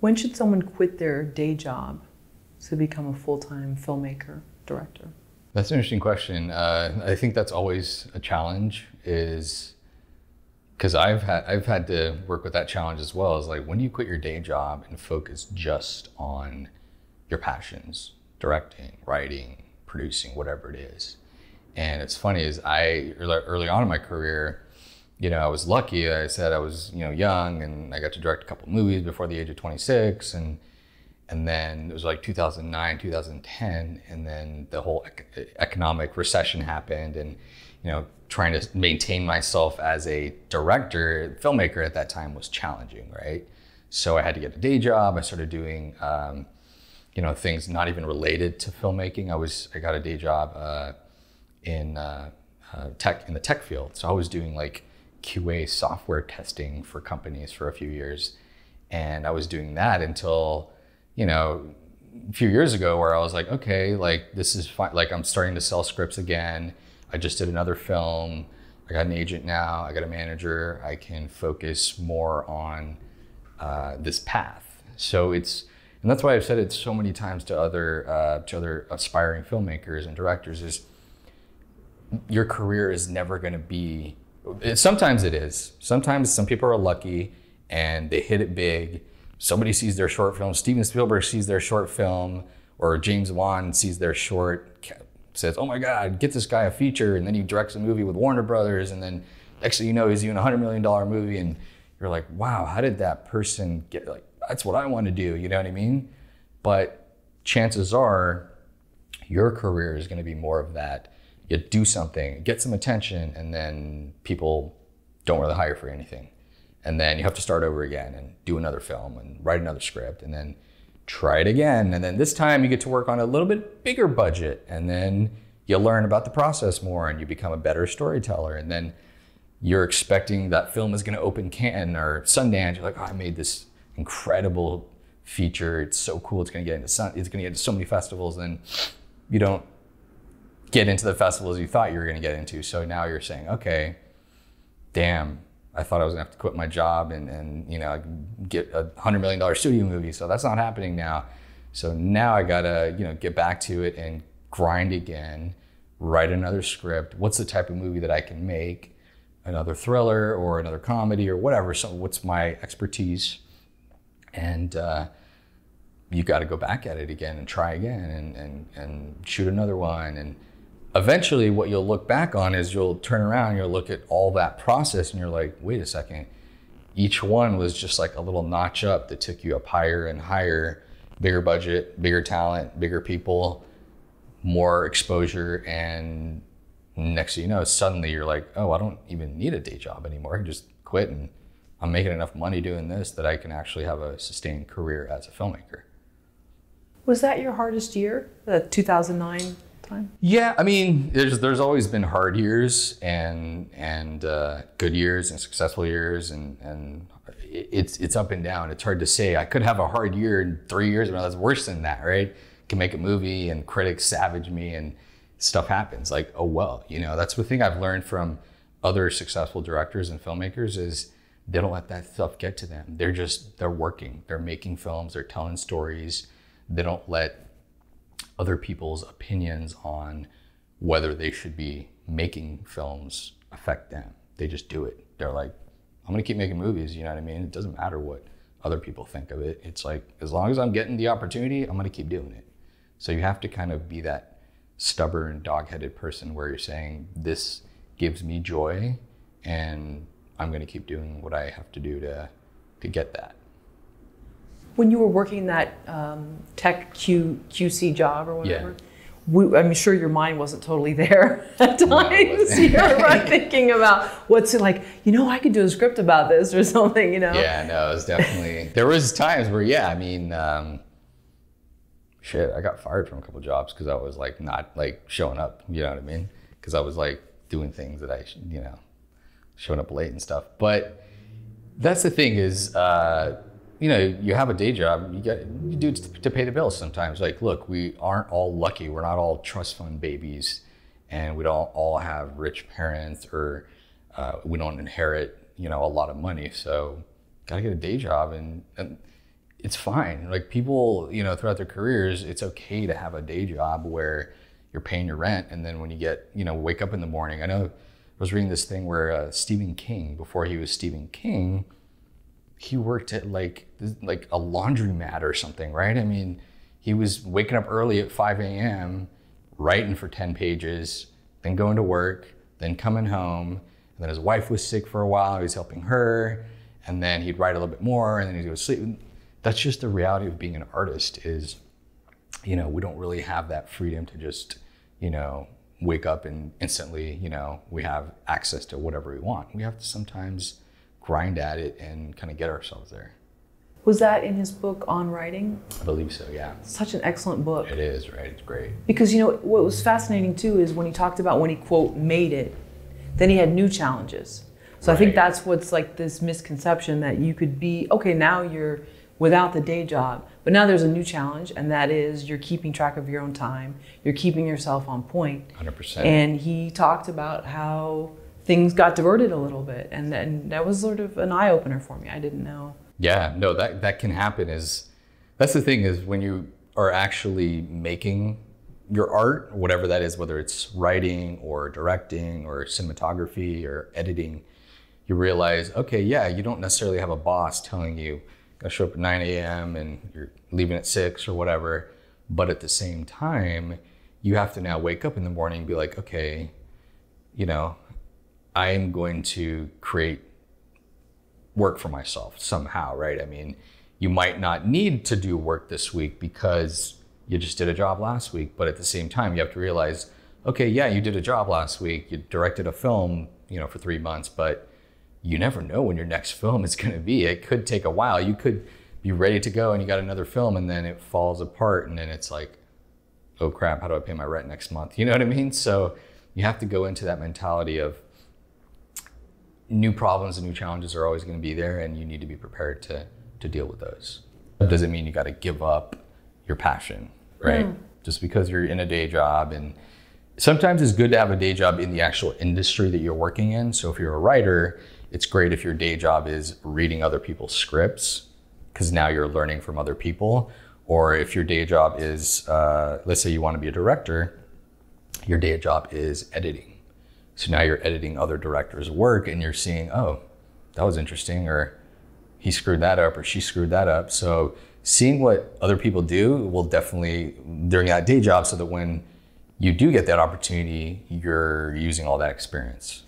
When should someone quit their day job to become a full time filmmaker, director? That's an interesting question. Uh, I think that's always a challenge. Is because I've had I've had to work with that challenge as well. Is like when do you quit your day job and focus just on your passions, directing, writing, producing, whatever it is. And it's funny is I early on in my career, you know, I was lucky. I said I was you know young and I got to direct a couple movies before the age of 26 and and then it was like 2009 2010 and then the whole ec- economic recession happened and you know trying to maintain myself as a director filmmaker at that time was challenging right? So i had to get a day job. I started doing um, you know things not even related to filmmaking. I was i got a day job uh, in uh, uh, tech in the tech field. So i was doing like qa software testing for companies for a few years and i was doing that until you know, a few years ago where I was like, okay, like this is fine. Like I'm starting to sell scripts again. I just did another film. I got an agent now. I got a manager. I can focus more on uh, this path. So it's, and that's why I've said it so many times to other uh, to other aspiring filmmakers and directors is your career is never going to be. It, sometimes it is. Sometimes some people are lucky and they hit it big somebody sees their short film, Steven Spielberg sees their short film, or James Wan sees their short, says, "Oh my God, get this guy a feature," and then he directs a movie with Warner Brothers, and then next thing you know, he's doing a hundred million dollar movie, and you're like, "Wow, how did that person get like?" That's what I want to do. You know what I mean? But chances are, your career is going to be more of that. You do something, get some attention, and then people don't really hire for anything. And then you have to start over again and do another film and write another script and then try it again. And then this time you get to work on a little bit bigger budget and then you learn about the process more and you become a better storyteller. And then you're expecting that film is going to open Cannes or Sundance. You're like oh, I made this incredible feature. It's so cool. It's going to get into sun it's going to get into so many festivals. And you don't get into the festivals you thought you were going to get into so now you're saying okay damn I thought I was gonna have to quit my job and, and you know get a hundred million dollar studio movie. So that's not happening now. So now I gotta you know get back to it and grind again, write another script. What's the type of movie that I can make? Another thriller or another comedy or whatever. So what's my expertise? And uh, you got to go back at it again and try again and, and, and shoot another one and eventually what you'll look back on is you'll turn around you'll look at all that process and you're like wait a second. Each one was just like a little notch up that took you up higher and higher. Bigger budget bigger talent bigger people more exposure. And next thing you know suddenly you're like oh i don't even need a day job anymore. I can just quit and i'm making enough money doing this that i can actually have a sustained career as a filmmaker. Was that your hardest year? The 2009 Yeah, I mean, there's there's always been hard years and and uh, good years and successful years and and it's it's up and down. It's hard to say. I could have a hard year in three years, but that's worse than that, right? Can make a movie and critics savage me and stuff happens. Like, oh well, you know. That's the thing I've learned from other successful directors and filmmakers is they don't let that stuff get to them. They're just they're working. They're making films. They're telling stories. They don't let other people's opinions on whether they should be making films affect them. They just do it. They're like, I'm gonna keep making movies, you know what I mean? It doesn't matter what other people think of it. It's like, as long as I'm getting the opportunity, I'm gonna keep doing it. So you have to kind of be that stubborn, dog-headed person where you're saying, this gives me joy and I'm gonna keep doing what I have to do to, to get that when you were working that um, tech Q, QC job or whatever, yeah. we, I'm sure your mind wasn't totally there at times. No, You're right, thinking about what's it like. You know, I could do a script about this or something. You know. Yeah, no, it was definitely. there was times where, yeah, I mean, um, shit, I got fired from a couple jobs because I was like not like showing up. You know what I mean? Because I was like doing things that I, you know, showing up late and stuff. But that's the thing is. Uh, you know, you have a day job, you get you do to pay the bills sometimes. Like, look, we aren't all lucky. We're not all trust fund babies, and we don't all have rich parents, or uh, we don't inherit, you know, a lot of money. So, gotta get a day job, and, and it's fine. Like people, you know, throughout their careers, it's okay to have a day job where you're paying your rent, and then when you get, you know, wake up in the morning. I know I was reading this thing where uh, Stephen King, before he was Stephen King, he worked at like like a laundromat or something, right? I mean, he was waking up early at 5 a.m., writing for 10 pages, then going to work, then coming home, and then his wife was sick for a while. He was helping her, and then he'd write a little bit more, and then he'd go to sleep. That's just the reality of being an artist. Is you know we don't really have that freedom to just you know wake up and instantly you know we have access to whatever we want. We have to sometimes grind at it and kind of get ourselves there. Was that in his book on writing? I believe so, yeah. Such an excellent book. It is, right? It's great. Because you know what was fascinating too is when he talked about when he quote made it, then he had new challenges. So right. I think that's what's like this misconception that you could be okay now you're without the day job, but now there's a new challenge and that is you're keeping track of your own time, you're keeping yourself on point. 100%. And he talked about how things got diverted a little bit and then that was sort of an eye opener for me. I didn't know yeah, no, that that can happen. Is that's the thing is when you are actually making your art, whatever that is, whether it's writing or directing or cinematography or editing, you realize, okay, yeah, you don't necessarily have a boss telling you, gotta show up at 9 a.m. and you're leaving at 6 or whatever. But at the same time, you have to now wake up in the morning and be like, okay, you know, I'm going to create work for myself somehow, right? I mean, you might not need to do work this week because you just did a job last week, but at the same time, you have to realize, okay, yeah, you did a job last week, you directed a film, you know, for 3 months, but you never know when your next film is going to be. It could take a while. You could be ready to go and you got another film and then it falls apart and then it's like, oh crap, how do I pay my rent next month? You know what I mean? So you have to go into that mentality of new problems and new challenges are always going to be there, and you need to be prepared to to deal with those. That doesn't mean you got to give up your passion, right? Mm. Just because you're in a day job and sometimes it's good to have a day job in the actual industry that you're working in. So if you're a writer, it's great if your day job is reading other people's scripts because now you're learning from other people. Or if your day job is, uh, let's say you want to be a director, your day job is editing so now you're editing other directors' work and you're seeing, oh, that was interesting, or he screwed that up, or she screwed that up. So seeing what other people do will definitely during that day job so that when you do get that opportunity, you're using all that experience.